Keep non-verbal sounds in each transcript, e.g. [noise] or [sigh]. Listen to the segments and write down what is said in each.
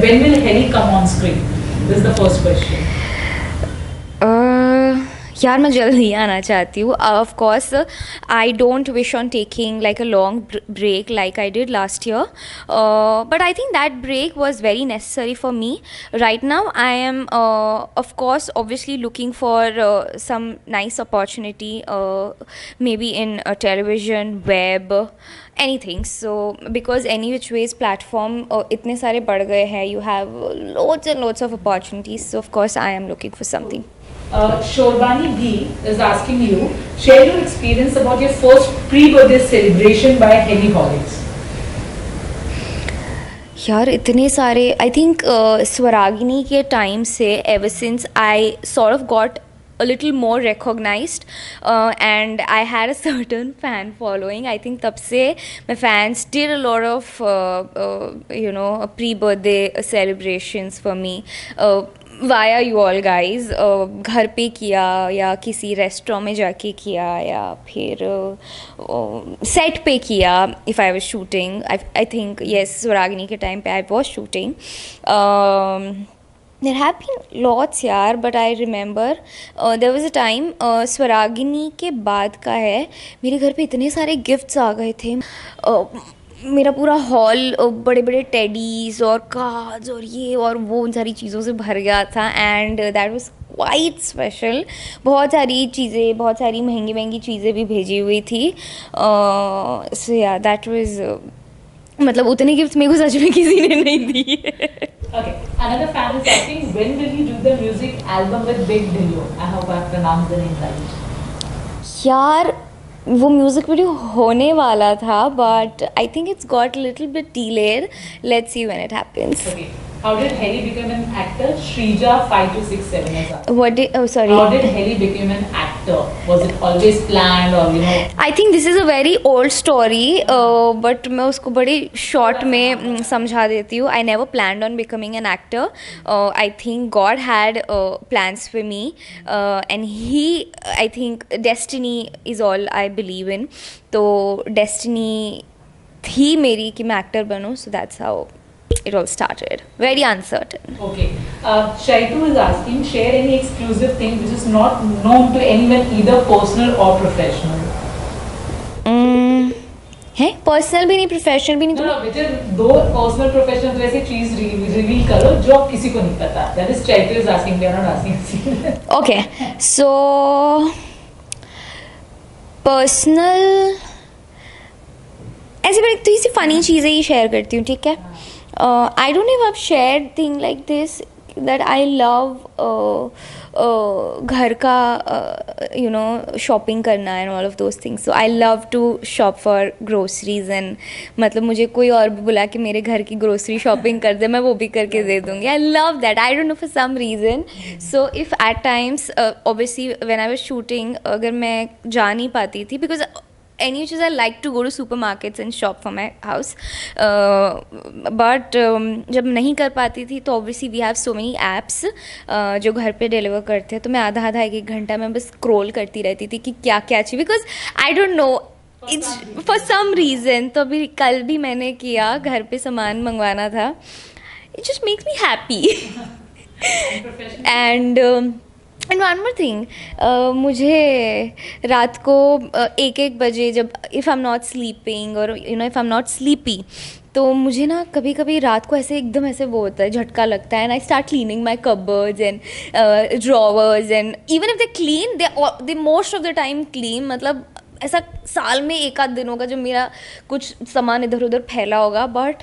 when will Harry come on screen? This is the first question. Uh, यार मैं जल्द ही आना चाहती हूँ। Of course I don't wish on taking like a long break like I did last year but I think that break was very necessary for me right now I am of course obviously looking for some nice opportunity maybe in television web anything so because any which ways platform इतने सारे बढ़ गए हैं you have loads and loads of opportunities so of course I am looking for something Uh, Shorbani B is asking you, share your experience about your first pre-birthday celebration by Henny Holics. यार इतने सारे I think Swaragini के time से ever since I sort of got a little more recognized uh, and I had a certain [laughs] fan following. I think तब से my fans did a lot of uh, uh, you know pre-birthday celebrations for me. Uh, via you all guys घर पे किया या किसी restaurant में जाके किया या फिर सेट uh, पे किया if I was shooting I think yes Swaragini के टाइम पे I was shooting there have been lots यार but I remember uh, was a time uh, Swaragini के बाद का है मेरे घर पे इतने सारे गिफ्ट्स आ गए थे। Uh, मेरा पूरा हॉल बड़े बड़े टेडीज़ और कार्ड्स और ये और वो उन सारी चीज़ों से भर गया था and that was quite special बहुत सारी चीज़ें बहुत सारी महँगी महँगी चीज़ें भी भेजी हुई थी सो या दैट वाज मतलब उतने गिफ्ट मेरे को सच में किसी ने नहीं दिए Okay, another fan is asking, when will you do the music album with Big Dillo? I hope I pronounced the name right. यार वो म्यूज़िक वीडियो होने वाला था but I think it's got little bit delayed let's see when it happens how did Harry become an actor? Shrija 5267 has asked. oh sorry How did Harry become an actor? Was it always planned or you know? I think this is a very old story but मैं उसको बड़ी short में mm, समझा देती हूँ I never plan on becoming an actor I think God had plans for me and he I think destiny is all I believe in तो destiny थी मेरी कि मैं एक्टर बनूँ so that's how it all started very uncertain Okay. Uh, Shaitu is asking, share any exclusive thing which is not known to anyone either personal or professional. mm, है personal भी नहीं professional भी नहीं No, तो no, which दो personal professional तो ऐसी चीज़ reveal करो जो किसी को नहीं पता. That is Shaitu is asking, they are not asking. okay so personal ऐसी बड़ी थोड़ी सी फ़नी चीज़ें ही शेयर करती हूँ ठीक है I don't have share thing like this that I love घर का यू नो शॉपिंग करना and all of those things so I love to shop for groceries and मतलब मुझे कोई और भी बुला के मेरे घर की ग्रोसरी शॉपिंग कर दे, मैं वो भी करके दे दूँगी. I love that I don't know for some reason so if at times obviously when I was shooting अगर मैं जा नहीं पाती थी because any is I like to go to supermarkets and shop for my house. Uh, but um, जब नहीं कर पाती थी तो obviously we have so many apps uh, जो घर पे डिलीवर करते हैं। तो मैं आधा आधा एक एक घंटा में बस स्क्रॉल करती रहती थी कि क्या क्या चाहिए। Because I don't know it's for some reason तो अभी कल भी मैंने किया घर पे सामान मंगवाना था। It just makes me happy and and one more thing मुझे रात को uh, एक एक बजे जब if I am not sleeping और you know if I am not sleepy तो मुझे ना कभी कभी रात को ऐसे एकदम ऐसे वो होता है झटका लगता है and I start cleaning my cupboards and drawers and even if they clean they they most of the time clean मतलब ऐसा साल में एक आध दिन होगा जब मेरा कुछ सामान इधर उधर फैला होगा बट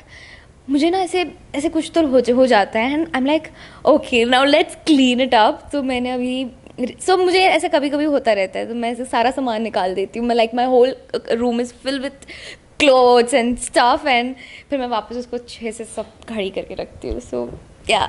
मुझे ना ऐसे ऐसे कुछ तो हो हो जाता है and I am like okay now let's clean it up तो मैंने अभी सो so, मुझे ऐसे कभी कभी होता रहता है तो मैं ऐसे सारा सामान निकाल देती हूँ। मैं like my whole room is fill with clothes and stuff and फिर मैं वापस उसको अच्छे से सब घड़ी करके रखती हूँ। So yeah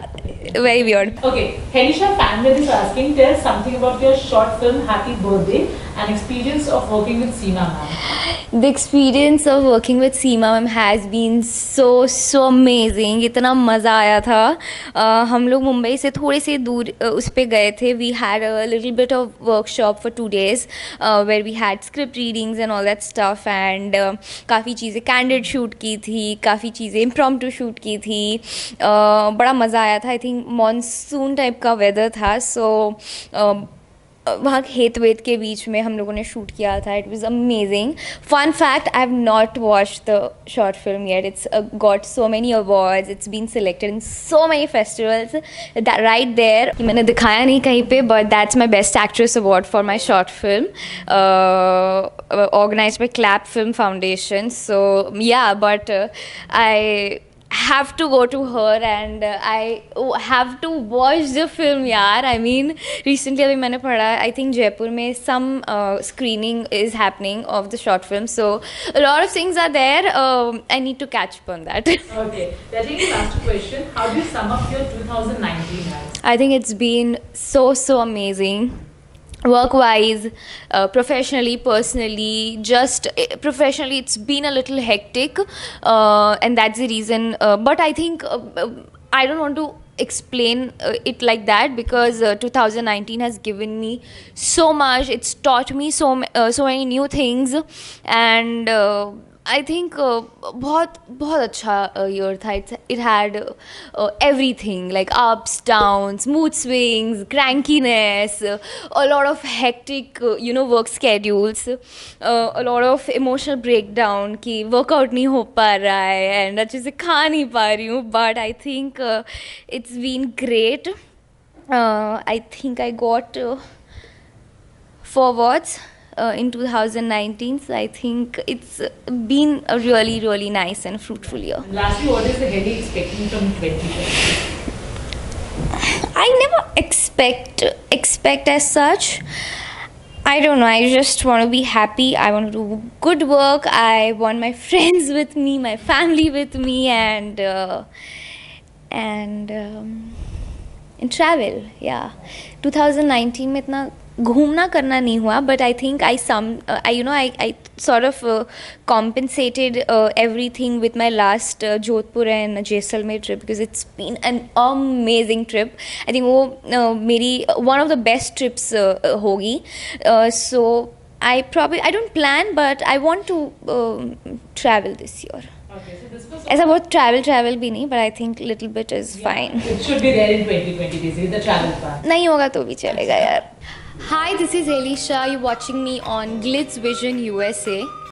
very weird. Okay, Helisha Fanwell is asking, tell something about your short film Happy Birthday and experience of working with Seema ma'am. The experience of working with Seema ma'am has been so so amazing इतना मज़ा आया था। uh, हम लोग मुंबई से थोड़े से दूर uh, उस पर गए थे। We had a little bit of workshop for two days where we had script readings and all that stuff and काफ़ी चीज़ें कैंडिड शूट की थी काफ़ी चीज़ें इम्प्रॉम टू शूट की थी। uh, बड़ा मज़ा आया था। आई थिंक मानसून टाइप का वेदर था सो वहाँ खेत वेत के बीच में हम लोगों ने शूट किया था। It was amazing fun fact I have not watch the short film yet it's got so many awards it's been selected in so many festivals right there मैंने दिखाया नहीं कहीं पे but that's my best actress award for my short film organise by clap film foundation so yeah but I have to go to her and uh, I have to watch the film yaar. I mean recently abhi maine I think Jaipur me some uh, screening is happening of the short film. So a lot of things are there. Um, I need to catch up on that. [laughs] Okay that is the last question. How do you sum up your 2019 as? I think it's been so so amazing work wise uh, professionally personally just uh, professionally it's been a little hectic uh, and that's the reason uh, but i think uh, i don't want to explain uh, it like that because uh, 2019 has given me so much it's taught me so so many new things and I think बहुत बहुत अच्छा year था. It's it had everything like ups down mood swings crankiness lot of hectic uh, you know work schedules uh, a lot of emotional breakdown कि workout नहीं हो पा रहा है एंड अच्छे से खा नहीं पा रही हूँ. But I think it's been great I think I got forwards uh, in 2019 so i think it's been a really really nice and fruitful year And lastly, what is the Heli expecting from 2020? i never expect expect as such i don't know i just want to be happy i want to do good work i want my [laughs] friends with me my family with me and uh, and um, and travel yeah 2019 में इतना घूमना करना नहीं हुआ but I think I some I you know I I sort of compensated everything with my last Jodhpur and Jaisalmer trip because it's been an amazing trip I think वो uh, मेरी one of the best trips होगी so I probably I don't plan but I want to travel this year Okay, so this was. ऐसा बहुत travel travel भी नहीं but I think little bit is fine It should be there in 2020 basically, the travel part. नहीं होगा तो भी चलेगा यार Hi, this is Elisha. You're watching me on Glitz Vision USA.